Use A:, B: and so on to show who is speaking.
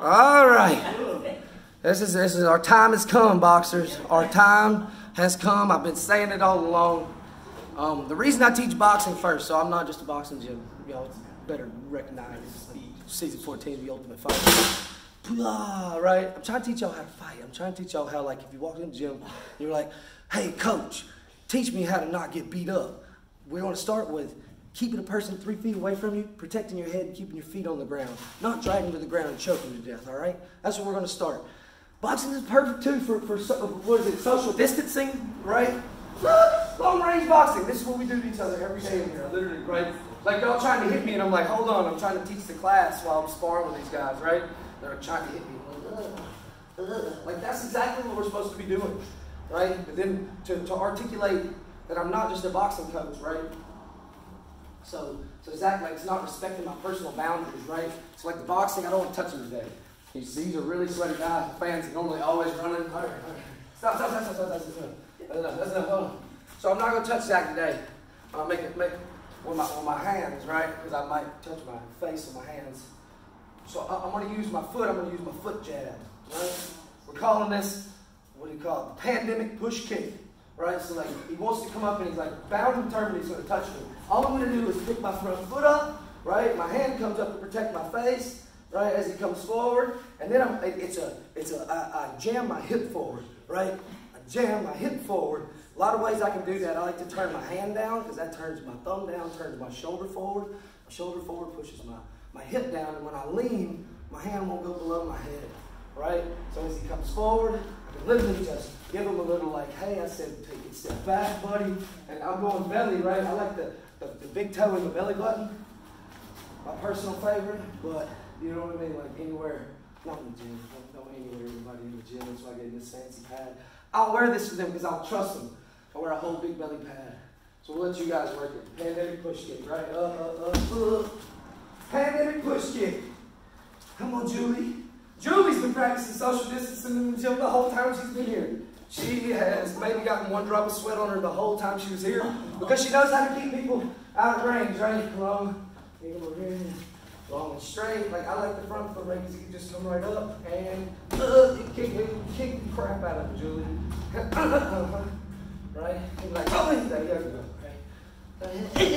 A: All right. This is this is our time has come, boxers. Our time has come. I've been saying it all along. Um, the reason I teach boxing first, so I'm not just a boxing gym. Y'all better recognize season 14 of the Ultimate Fight. Blah, right? I'm trying to teach y'all how to fight. I'm trying to teach y'all how, like, if you walk in the gym, you're like, hey, coach, teach me how to not get beat up. We're going to start with keeping a person three feet away from you, protecting your head, keeping your feet on the ground, not dragging to the ground and choking to death, all right? That's what we're going to start. Boxing is perfect, too, for, for what is it, social distancing, right? Long range boxing. This is what we do to each other every day in here, literally, right? Like y'all trying to hit me, and I'm like, hold on, I'm trying to teach the class while I'm sparring with these guys, right? They're trying to hit me. Like that's exactly what we're supposed to be doing, right? But then to, to articulate that I'm not just a boxing coach, right? So, so Zach, like, it's not respecting my personal boundaries, right? So, like the boxing, I don't want to touch him today. These are really sweaty guys, The fans normally always running. All right, all right. Stop, stop, stop, stop, stop, stop, stop. That's enough, that's enough. So I'm not going to touch Zach today. I'll make it, make with my, with my hands, right? Because I might touch my face with my hands. So I, am going to use my foot. I'm going to use my foot jab, right? We're calling this, what do you call it? Pandemic push kick, right? So like he wants to come up and he's like bound and determined he's going to touch me. All I'm going to do is pick my front foot up, right? My hand comes up to protect my face, right? As he comes forward, and then I'm, it's a, it's a, I, I jam my hip forward, right? I jam my hip forward. A lot of ways I can do that. I like to turn my hand down because that turns my thumb down, turns my shoulder forward. My shoulder forward pushes my, my hip down, and when I lean, my hand won't go below my head, right? So as he comes forward, I can literally just give him a little like, hey, I said, take a step back, buddy. And I'm going belly, right? I like the, the, the big toe and the belly button. My personal favorite, but you know what I mean? Like anywhere, not in the gym, don't, don't anywhere, anybody in the gym, so I get this fancy pad. I'll wear this for them because I'll trust them. I wear a whole big belly pad. So we'll let you guys work it. Pandemic push kick, right? Uh, uh, uh, uh. Pandemic push kick. Come on, Julie. Julie's been practicing social distancing in the gym the whole time she's been here. She has maybe gotten one drop of sweat on her the whole time she was here because she knows how to keep people out of range, right? Long, long and straight. Like I like the front foot right because you can just come right up and uh, kick, kick the crap out of Julie. right? And like, oh, there you go. Right?